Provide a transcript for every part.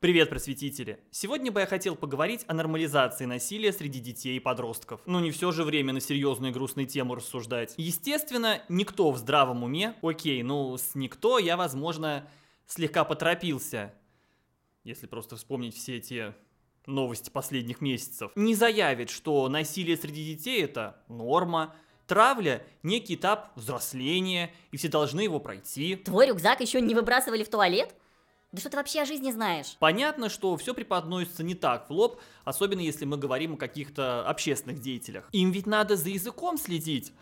Привет, просветители! Сегодня бы я хотел поговорить о нормализации насилия среди детей и подростков. Но не все же время на серьезную и грустную тему рассуждать. Естественно, никто в здравом уме, окей, ну с никто я, возможно, слегка поторопился, если просто вспомнить все эти новости последних месяцев, не заявит, что насилие среди детей это норма, Травля – некий этап взросления, и все должны его пройти. Твой рюкзак еще не выбрасывали в туалет? Да что ты вообще о жизни знаешь? Понятно, что все преподносится не так в лоб, особенно если мы говорим о каких-то общественных деятелях. Им ведь надо за языком следить.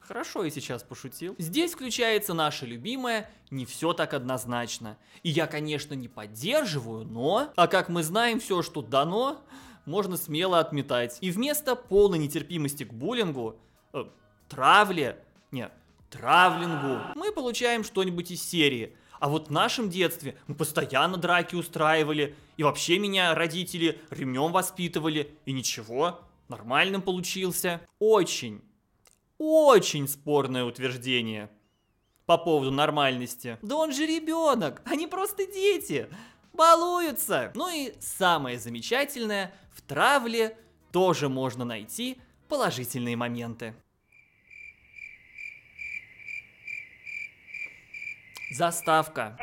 Хорошо, я сейчас пошутил. Здесь включается наше любимое «не все так однозначно». И я, конечно, не поддерживаю, но... А как мы знаем, все, что дано, можно смело отметать. И вместо полной нетерпимости к буллингу, э, травле, нет, травлингу, мы получаем что-нибудь из серии – а вот в нашем детстве мы постоянно драки устраивали, и вообще меня родители ремнем воспитывали, и ничего, нормальным получился. Очень, очень спорное утверждение по поводу нормальности. Да он же ребенок, они просто дети, балуются. Ну и самое замечательное, в травле тоже можно найти положительные моменты. Заставка.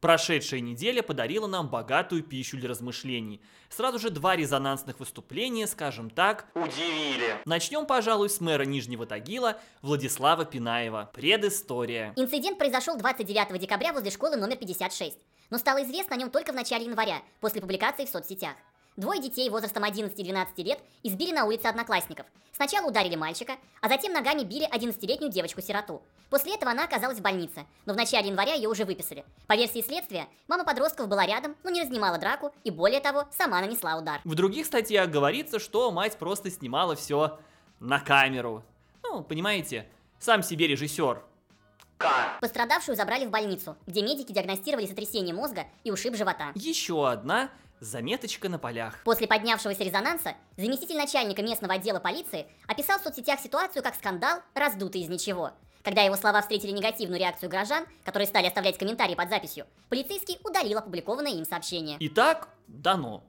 Прошедшая неделя подарила нам богатую пищу для размышлений. Сразу же два резонансных выступления, скажем так, удивили. Начнем, пожалуй, с мэра Нижнего Тагила Владислава Пинаева. Предыстория. Инцидент произошел 29 декабря возле школы номер 56, но стало известно о нем только в начале января, после публикации в соцсетях. Двое детей возрастом 11 и 12 лет избили на улице одноклассников. Сначала ударили мальчика, а затем ногами били 11-летнюю девочку-сироту. После этого она оказалась в больнице, но в начале января ее уже выписали. По версии следствия, мама подростков была рядом, но не разнимала драку и, более того, сама нанесла удар. В других статьях говорится, что мать просто снимала все на камеру. Ну, понимаете, сам себе режиссер. Пострадавшую забрали в больницу, где медики диагностировали сотрясение мозга и ушиб живота. Еще одна Заметочка на полях. После поднявшегося резонанса заместитель начальника местного отдела полиции описал в соцсетях ситуацию как скандал, раздутый из ничего. Когда его слова встретили негативную реакцию горожан, которые стали оставлять комментарии под записью, полицейский удалил опубликованное им сообщение. Итак, дано.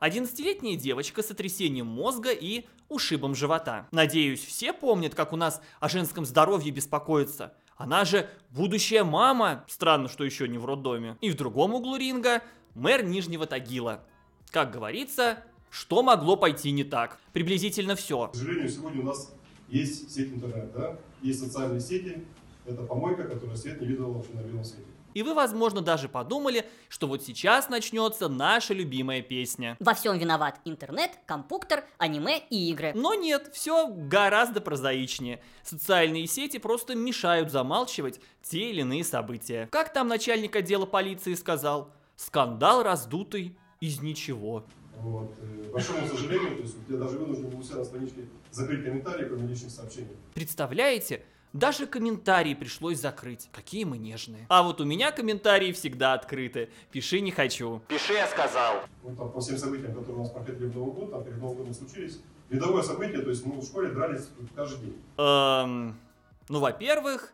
11-летняя девочка с сотрясением мозга и ушибом живота. Надеюсь, все помнят, как у нас о женском здоровье беспокоится. Она же будущая мама. Странно, что еще не в роддоме. И в другом углу ринга мэр Нижнего Тагила. Как говорится, что могло пойти не так? Приблизительно все. К сожалению, сегодня у нас есть сеть интернет, да? есть социальные сети, это помойка, которую свет не видел вообще на белом свете. И вы, возможно, даже подумали, что вот сейчас начнется наша любимая песня. Во всем виноват интернет, компьютер, аниме и игры. Но нет, все гораздо прозаичнее. Социальные сети просто мешают замалчивать те или иные события. Как там начальник отдела полиции сказал? Скандал раздутый из ничего. Вот. К э, большому сожалению, то есть я даже вынужден был у себя на страничке закрыть комментарии, кроме личных сообщений. Представляете? Даже комментарии пришлось закрыть. Какие мы нежные. А вот у меня комментарии всегда открыты. Пиши не хочу. Пиши, я сказал. Вот там по всем событиям, которые у нас проходили в Новый год, там перед Новым годом случились. Видовое событие, то есть мы в школе дрались каждый день. Эм, ну, во-первых,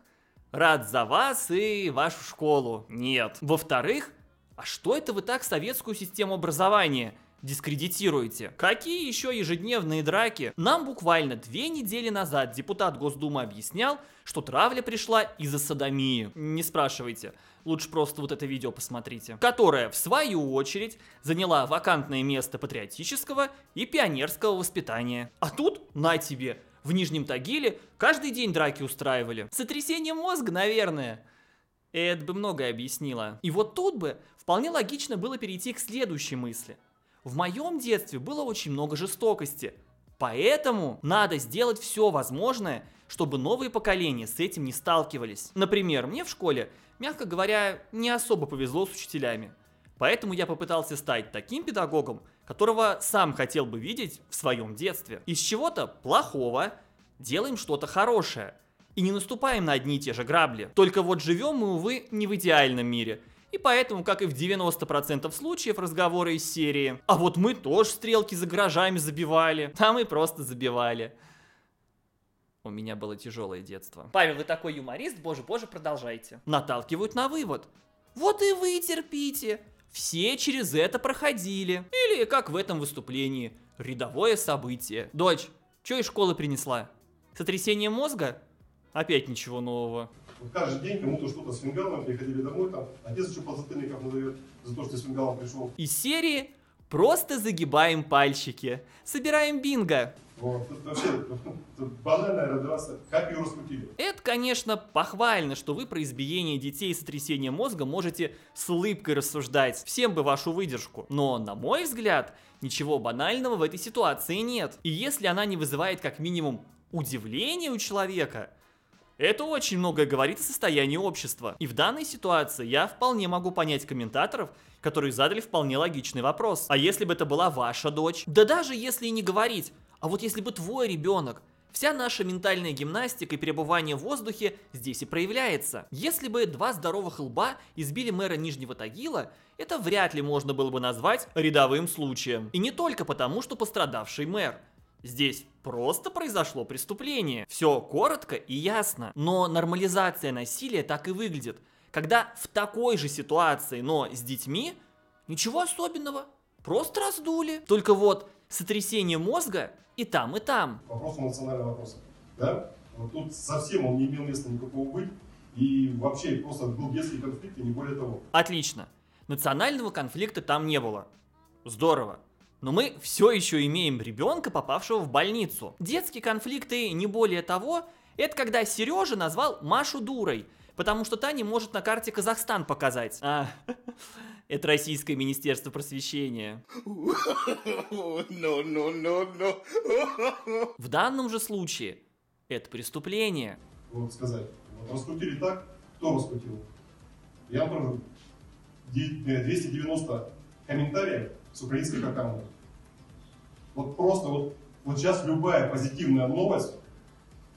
рад за вас и вашу школу. Нет. Во-вторых, а что это вы так советскую систему образования дискредитируете? Какие еще ежедневные драки? Нам буквально две недели назад депутат Госдумы объяснял, что травля пришла из-за садомии. Не спрашивайте, лучше просто вот это видео посмотрите. Которая, в свою очередь, заняла вакантное место патриотического и пионерского воспитания. А тут, на тебе, в Нижнем Тагиле каждый день драки устраивали. Сотрясение мозга, наверное. Это бы многое объяснило. И вот тут бы вполне логично было перейти к следующей мысли. В моем детстве было очень много жестокости. Поэтому надо сделать все возможное, чтобы новые поколения с этим не сталкивались. Например, мне в школе, мягко говоря, не особо повезло с учителями. Поэтому я попытался стать таким педагогом, которого сам хотел бы видеть в своем детстве. Из чего-то плохого делаем что-то хорошее – и не наступаем на одни и те же грабли. Только вот живем мы, увы, не в идеальном мире. И поэтому, как и в 90% случаев, разговоры из серии «А вот мы тоже стрелки за гаражами забивали, а мы просто забивали». У меня было тяжелое детство. Павел, вы такой юморист, боже, боже, продолжайте. Наталкивают на вывод. Вот и вы терпите. Все через это проходили. Или, как в этом выступлении, рядовое событие. Дочь, что из школы принесла? Сотрясение мозга? Опять ничего нового. Вот каждый день кому-то что-то с фингалом, приходили домой, там, отец еще подзатыльников надает за то, что с фингалом пришел. Из серии просто загибаем пальчики. Собираем бинго. Вот. Это вообще это банальная радиация. Как ее раскрутили? Это, конечно, похвально, что вы про избиение детей и сотрясение мозга можете с улыбкой рассуждать. Всем бы вашу выдержку. Но, на мой взгляд, ничего банального в этой ситуации нет. И если она не вызывает как минимум удивление у человека, это очень многое говорит о состоянии общества. И в данной ситуации я вполне могу понять комментаторов, которые задали вполне логичный вопрос. А если бы это была ваша дочь? Да даже если и не говорить, а вот если бы твой ребенок, Вся наша ментальная гимнастика и перебывание в воздухе здесь и проявляется. Если бы два здоровых лба избили мэра Нижнего Тагила, это вряд ли можно было бы назвать рядовым случаем. И не только потому, что пострадавший мэр. Здесь просто произошло преступление. Все коротко и ясно. Но нормализация насилия так и выглядит. Когда в такой же ситуации, но с детьми, ничего особенного. Просто раздули. Только вот сотрясение мозга и там, и там. Вопрос национального вопроса. Да? Вот тут совсем он не имел места никакого быть. И вообще просто был детский конфликт и не более того. Отлично. Национального конфликта там не было. Здорово. Но мы все еще имеем ребенка, попавшего в больницу. Детские конфликты не более того, это когда Сережа назвал Машу дурой, потому что та не может на карте Казахстан показать. А, это Российское Министерство просвещения. В данном же случае это преступление. Вот сказать. Вот раскрутили так, кто раскрутил? Я, например, 290 комментариев с украинских аккаунтов. Вот просто вот, вот сейчас любая позитивная новость,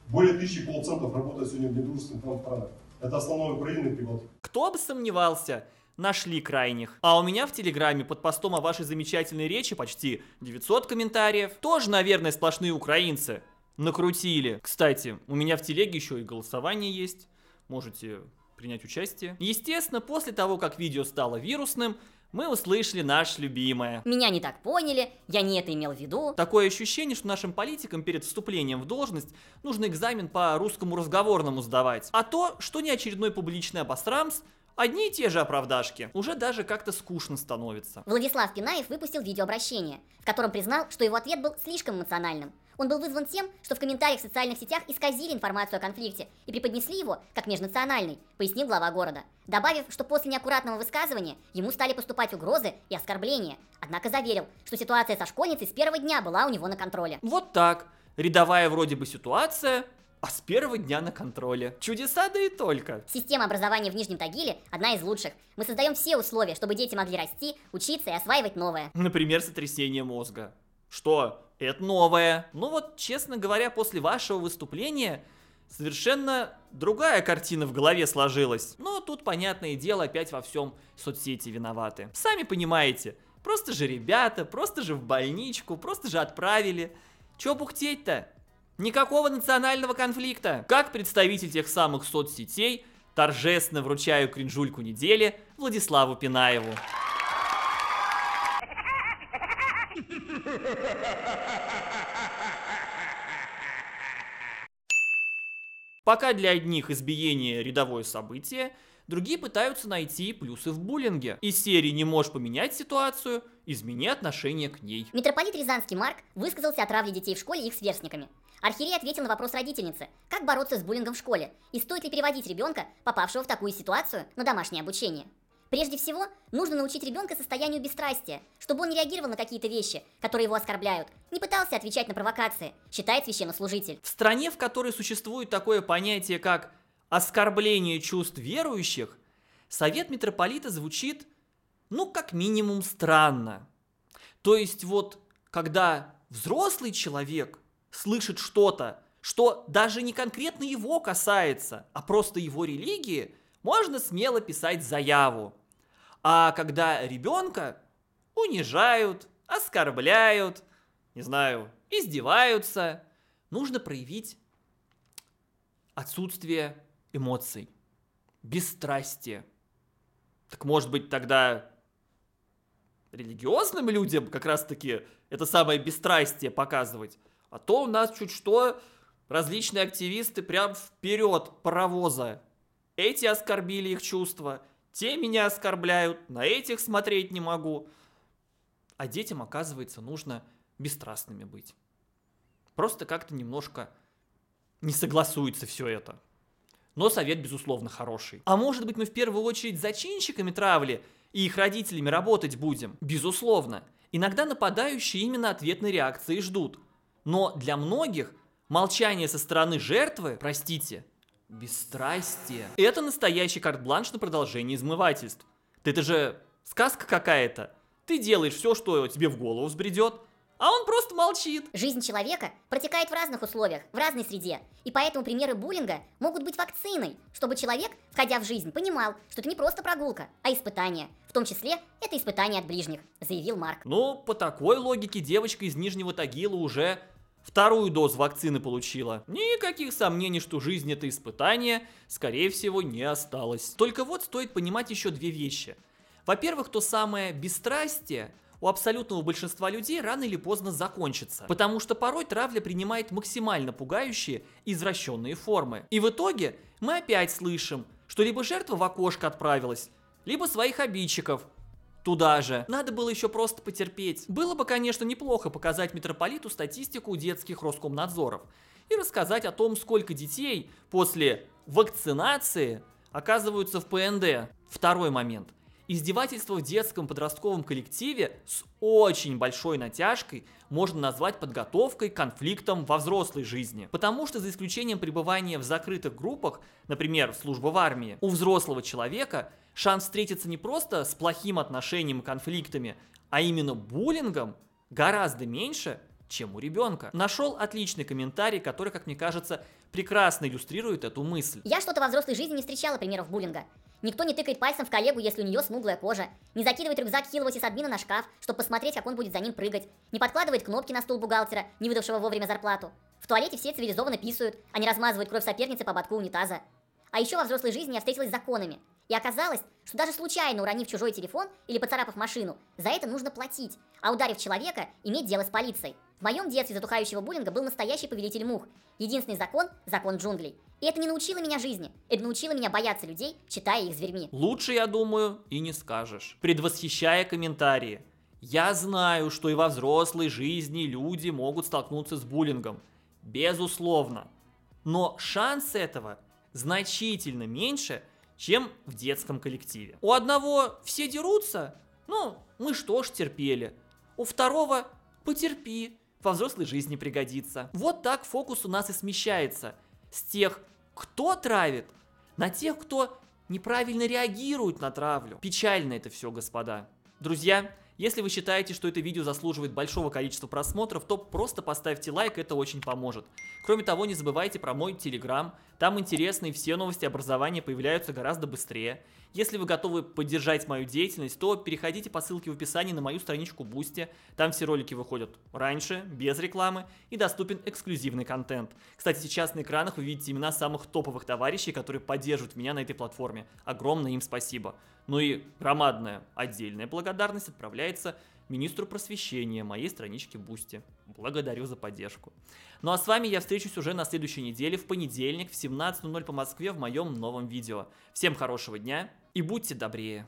более тысячи колл-центров работает сегодня в недружественных странах. Это основной Украины и. Кто бы сомневался, нашли крайних. А у меня в Телеграме под постом о вашей замечательной речи почти 900 комментариев. Тоже, наверное, сплошные украинцы. Накрутили. Кстати, у меня в Телеге еще и голосование есть. Можете принять участие. Естественно, после того, как видео стало вирусным, мы услышали наш любимое. Меня не так поняли, я не это имел в виду. Такое ощущение, что нашим политикам перед вступлением в должность нужно экзамен по русскому разговорному сдавать. А то, что не очередной публичный обосрамс, Одни и те же оправдашки. Уже даже как-то скучно становится. Владислав Пинаев выпустил видеообращение, в котором признал, что его ответ был слишком эмоциональным. Он был вызван тем, что в комментариях в социальных сетях исказили информацию о конфликте и преподнесли его как межнациональный, пояснил глава города. Добавив, что после неаккуратного высказывания ему стали поступать угрозы и оскорбления. Однако заверил, что ситуация со школьницей с первого дня была у него на контроле. Вот так. Рядовая вроде бы ситуация, а с первого дня на контроле. Чудеса да и только. Система образования в Нижнем Тагиле одна из лучших. Мы создаем все условия, чтобы дети могли расти, учиться и осваивать новое. Например, сотрясение мозга. Что? Это новое. Ну вот, честно говоря, после вашего выступления совершенно другая картина в голове сложилась. Но тут, понятное дело, опять во всем соцсети виноваты. Сами понимаете, просто же ребята, просто же в больничку, просто же отправили. Чё бухтеть-то? Никакого национального конфликта. Как представитель тех самых соцсетей, торжественно вручаю кринжульку недели Владиславу Пинаеву. Пока для одних избиение рядовое событие, другие пытаются найти плюсы в буллинге. Из серии «Не можешь поменять ситуацию», измени отношение к ней. Митрополит Рязанский Марк высказался о травле детей в школе и их сверстниками. Архиерей ответил на вопрос родительницы, как бороться с буллингом в школе и стоит ли переводить ребенка, попавшего в такую ситуацию, на домашнее обучение. Прежде всего, нужно научить ребенка состоянию бесстрастия, чтобы он не реагировал на какие-то вещи, которые его оскорбляют, не пытался отвечать на провокации, считает священнослужитель. В стране, в которой существует такое понятие, как оскорбление чувств верующих, совет митрополита звучит, ну, как минимум, странно. То есть вот, когда взрослый человек слышит что-то, что даже не конкретно его касается, а просто его религии, можно смело писать заяву. А когда ребенка унижают, оскорбляют, не знаю, издеваются, нужно проявить отсутствие эмоций, бесстрастие. Так может быть тогда религиозным людям как раз-таки это самое бесстрастие показывать? А то у нас чуть что различные активисты прям вперед паровоза. Эти оскорбили их чувства, те меня оскорбляют, на этих смотреть не могу. А детям, оказывается, нужно бесстрастными быть. Просто как-то немножко не согласуется все это. Но совет, безусловно, хороший. А может быть, мы в первую очередь зачинщиками травли и их родителями работать будем? Безусловно. Иногда нападающие именно ответной реакции ждут. Но для многих молчание со стороны жертвы, простите, бесстрастие, это настоящий карт-бланш на продолжение измывательств. Это же сказка какая-то. Ты делаешь все, что тебе в голову взбредет, а он просто молчит. Жизнь человека протекает в разных условиях, в разной среде. И поэтому примеры буллинга могут быть вакциной, чтобы человек, входя в жизнь, понимал, что это не просто прогулка, а испытание. В том числе это испытание от ближних, заявил Марк. Ну, по такой логике девочка из Нижнего Тагила уже вторую дозу вакцины получила. Никаких сомнений, что жизнь это испытание, скорее всего, не осталось. Только вот стоит понимать еще две вещи. Во-первых, то самое бесстрастие – у абсолютного большинства людей рано или поздно закончится, потому что порой травля принимает максимально пугающие извращенные формы. И в итоге мы опять слышим, что либо жертва в окошко отправилась, либо своих обидчиков туда же. Надо было еще просто потерпеть. Было бы, конечно, неплохо показать митрополиту статистику детских Роскомнадзоров и рассказать о том, сколько детей после вакцинации оказываются в ПНД. Второй момент. Издевательство в детском подростковом коллективе с очень большой натяжкой можно назвать подготовкой к конфликтам во взрослой жизни. Потому что за исключением пребывания в закрытых группах, например, служба в армии, у взрослого человека шанс встретиться не просто с плохим отношением и конфликтами, а именно буллингом гораздо меньше, чем у ребенка. Нашел отличный комментарий, который, как мне кажется, прекрасно иллюстрирует эту мысль. Я что-то во взрослой жизни не встречала примеров буллинга. Никто не тыкает пальцем в коллегу, если у нее смуглая кожа. Не закидывает рюкзак Хилова админа на шкаф, чтобы посмотреть, как он будет за ним прыгать. Не подкладывает кнопки на стул бухгалтера, не выдавшего вовремя зарплату. В туалете все цивилизованно писают, а не размазывают кровь соперницы по ободку унитаза. А еще во взрослой жизни я встретилась с законами. И оказалось, что даже случайно уронив чужой телефон или поцарапав машину, за это нужно платить, а ударив человека, иметь дело с полицией. В моем детстве затухающего буллинга был настоящий повелитель мух. Единственный закон – закон джунглей. И это не научило меня жизни, это научило меня бояться людей, считая их зверьми. Лучше, я думаю, и не скажешь. Предвосхищая комментарии. Я знаю, что и во взрослой жизни люди могут столкнуться с буллингом. Безусловно. Но шанс этого значительно меньше, чем в детском коллективе. У одного все дерутся, ну, мы что ж терпели. У второго потерпи, во взрослой жизни пригодится. Вот так фокус у нас и смещается. С тех, кто травит, на тех, кто неправильно реагирует на травлю. Печально это все, господа. Друзья, если вы считаете, что это видео заслуживает большого количества просмотров, то просто поставьте лайк, это очень поможет. Кроме того, не забывайте про мой телеграм, там интересные все новости образования появляются гораздо быстрее. Если вы готовы поддержать мою деятельность, то переходите по ссылке в описании на мою страничку Boosty. Там все ролики выходят раньше, без рекламы и доступен эксклюзивный контент. Кстати, сейчас на экранах вы видите имена самых топовых товарищей, которые поддерживают меня на этой платформе. Огромное им спасибо. Ну и громадная отдельная благодарность отправляется министру просвещения моей странички Boosty. Благодарю за поддержку. Ну а с вами я встречусь уже на следующей неделе в понедельник в 17.00 по Москве в моем новом видео. Всем хорошего дня и будьте добрее.